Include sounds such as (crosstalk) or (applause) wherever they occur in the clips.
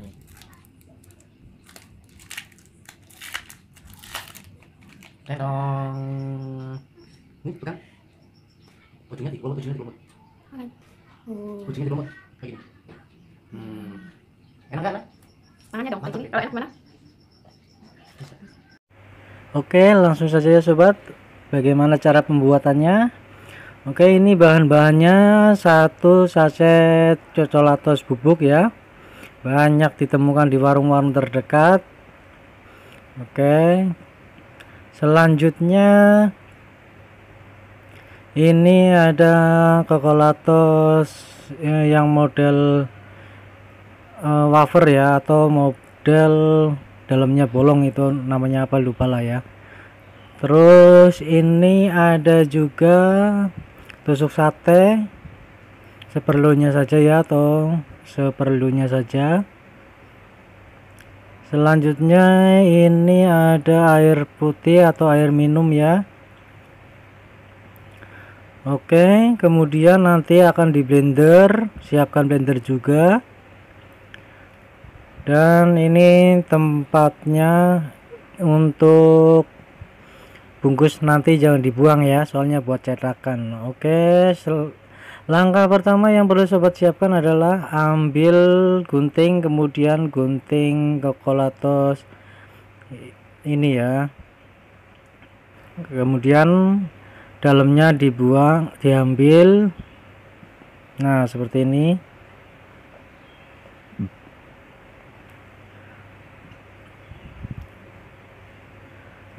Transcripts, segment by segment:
nih Tedong. Ini kan. Ujungnya di bawah, ujungnya di bawah. Oh. Ujungnya di bawah. Kayak gini. Hmm. Enak kan? Tangannya dong, kayak gini. Kalau enak mana? Oke, langsung saja ya sobat. Bagaimana cara pembuatannya? Oke, ini bahan-bahannya satu saset cocolatos bubuk ya. Banyak ditemukan di warung-warung terdekat. Oke. Selanjutnya ini ada kokolatos eh, yang model eh, wafer ya atau model dalamnya bolong itu namanya apa lupa lah ya terus ini ada juga tusuk sate seperlunya saja ya atau seperlunya saja. Selanjutnya ini ada air putih atau air minum ya. Oke kemudian nanti akan di blender siapkan blender juga. Dan ini tempatnya untuk bungkus nanti jangan dibuang ya soalnya buat cetakan. Oke langkah pertama yang perlu sobat siapkan adalah ambil gunting kemudian gunting kokolatos ini ya. Kemudian dalamnya dibuang diambil. Nah seperti ini.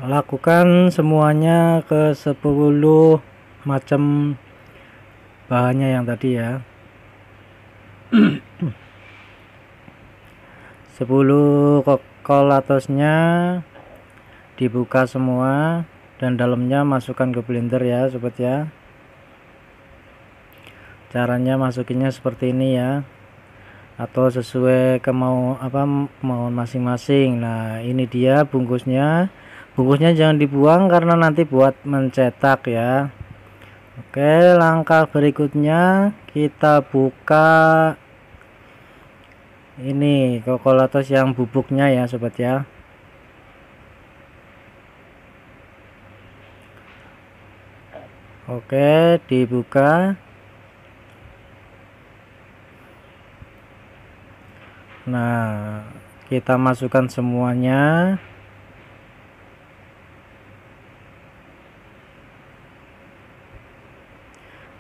Lakukan semuanya ke 10 macam bahannya yang tadi ya. (clears throat) 10 kokolatosnya dibuka semua dan dalamnya masukkan ke blender ya sobat ya. Caranya masukinnya seperti ini ya. Atau sesuai kemau apa kemauan masing-masing. Nah ini dia bungkusnya. Bungkusnya jangan dibuang karena nanti buat mencetak ya Oke langkah berikutnya kita buka ini kokolatos yang bubuknya ya sobat ya. Oke dibuka. Nah kita masukkan semuanya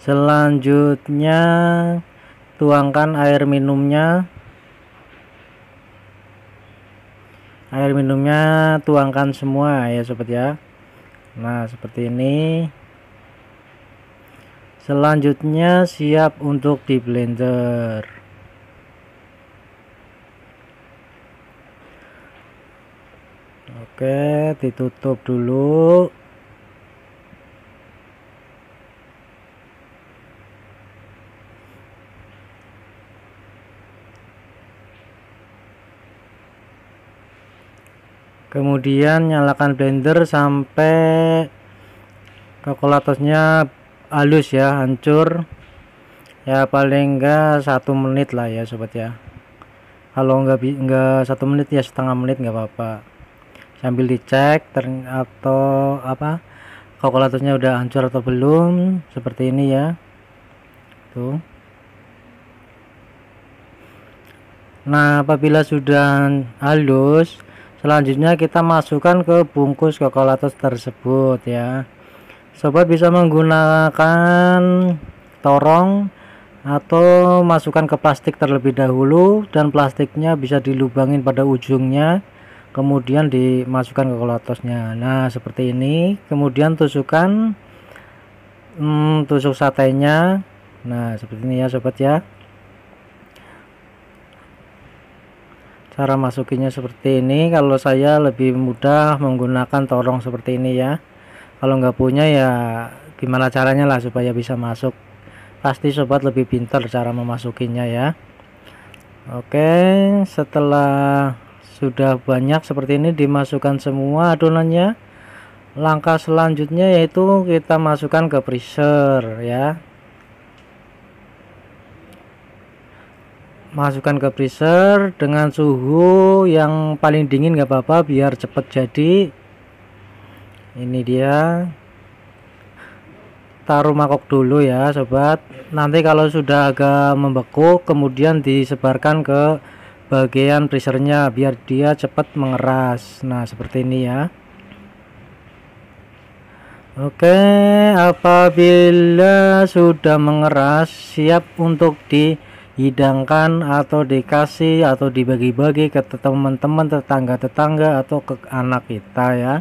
selanjutnya tuangkan air minumnya. Air minumnya tuangkan semua ya sobat ya. Nah seperti ini. Selanjutnya siap untuk di blender. Oke ditutup dulu kemudian nyalakan blender sampai kokolatosnya halus ya hancur. Ya paling enggak satu menit lah ya sobat ya. Kalau enggak enggak satu menit ya setengah menit enggak apa-apa. Sambil dicek atau apa kokolatosnya udah hancur atau belum seperti ini ya. Tuh. Nah apabila sudah halus selanjutnya kita masukkan ke bungkus kokolatos tersebut ya. Sobat bisa menggunakan torong atau masukkan ke plastik terlebih dahulu dan plastiknya bisa dilubangin pada ujungnya kemudian dimasukkan ke kokolatosnya nah seperti ini. Kemudian tusukkan hmm, tusuk satenya. Nah seperti ini ya sobat ya cara masukinya seperti ini. Kalau saya lebih mudah menggunakan torong seperti ini ya. Kalau nggak punya ya gimana caranya lah supaya bisa masuk. Pasti sobat lebih pintar cara memasukinya ya. Oke setelah sudah banyak seperti ini dimasukkan semua adonannya langkah selanjutnya yaitu kita masukkan ke freezer ya masukkan ke freezer dengan suhu yang paling dingin nggak apa-apa biar cepet jadi. Ini dia. Taruh mangkok dulu ya sobat. Nanti kalau sudah agak membeku kemudian disebarkan ke bagian freezernya biar dia cepat mengeras. Nah seperti ini ya. Oke apabila sudah mengeras siap untuk dihidangkan atau dikasih atau dibagi-bagi ke teman-teman tetangga-tetangga atau ke anak kita ya.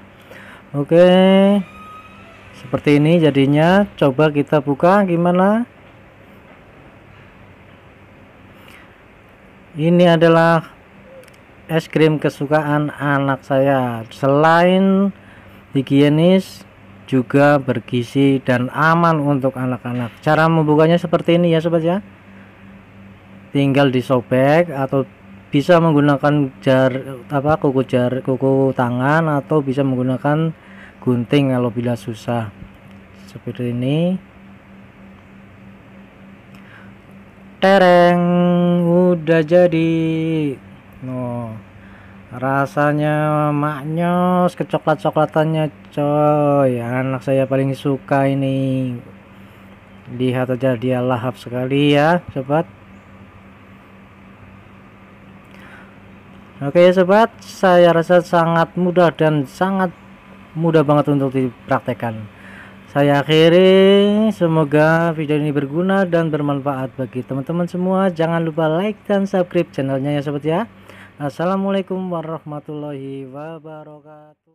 Oke. Seperti ini jadinya. Coba kita buka gimana? Ini adalah es krim kesukaan anak saya. Selain higienis juga bergizi dan aman untuk anak-anak. Cara membukanya seperti ini ya sobat ya tinggal disobek atau bisa menggunakan jar apa kuku jar kuku tangan atau bisa menggunakan gunting kalau bila susah. Seperti ini. Tereng udah jadi. No rasanya maknyos kecoklat-coklatannya coy. Anak saya paling suka ini. Lihat aja dia lahap sekali ya sobat oke ya sobat saya rasa sangat mudah dan sangat mudah banget untuk dipraktekkan. Saya akhiri semoga video ini berguna dan bermanfaat bagi teman-teman semua. Jangan lupa like dan subscribe channelnya ya sobat ya. Assalamualaikum warahmatullahi wabarakatuh